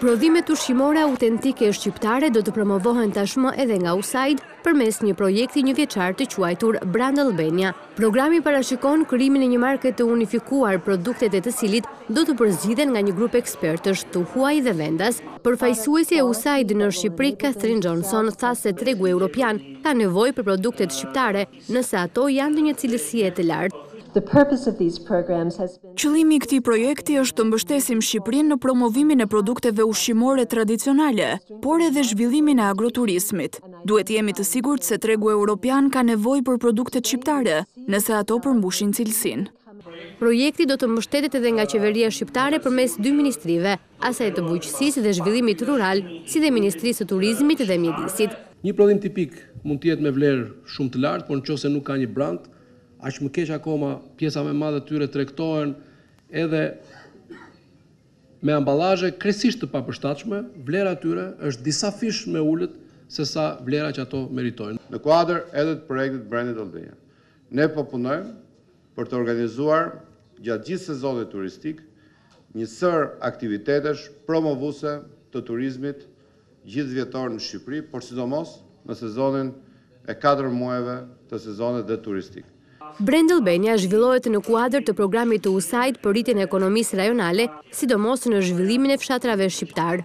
Prodhimet ushqimore autentike shqiptare do të promovohen tashmë edhe nga USAID përmes një projekti njëvjeçar të quajtur Brand Albania. Programi parashikon krijimin e një marke të unifikuar produktet e të cilit do të përzgjidhen nga një grup ekspertësh të huaj dhe vendas. Përfaqësuesja e USAID në Shqipëri, Catherine Johnson, tha se tregu Europian ka nevojë për produktet shqiptare, nëse ato janë të një cilësie të lartë. Qëllimi i këtij projekti është të mbështesim Shqipërinë në promovimin e produkteve ushqimore tradicionale, por edhe zhvillimin e agroturizmit. Duhet të jemi të sigurt se tregu europian ka nevojë për produktet shqiptare, nëse ato përmbushin cilësinë. Projekti do të mbështetet edhe nga Qeveria shqiptare përmes dy ministrive. asaj të bujqësisë dhe zhvillimit rural, si dhe Ministrisë së Turizmit dhe Mjedisit. Një prodhim tipik mund të jetë me vlerë shumë të lartë, por në qoftë se nuk ka një brand, aq më keq akoma, pjesa më e madhe e tyre tregtohen edhe me amballazhe krejtësisht të papërshtatshme, vlera e tyre është disafish më e ulët se sa vlera që ato meritojnë. Në kuadër edhe të projektit Branded Albania, ne po punojmë për të organizuar gjatë gjithë sezonit turistik një sërë aktivitetesh promovuese të turizmit gjithëvjetor në Shqipëri, por sidomos në sezonin e katër muajve të sezonit dhe turistik. Brand Albania zhvillohet në kuadër të programit të USAID për rritjen e ekonomisë rajonale, sidomos në zhvillimin e fshatrave shqiptarë.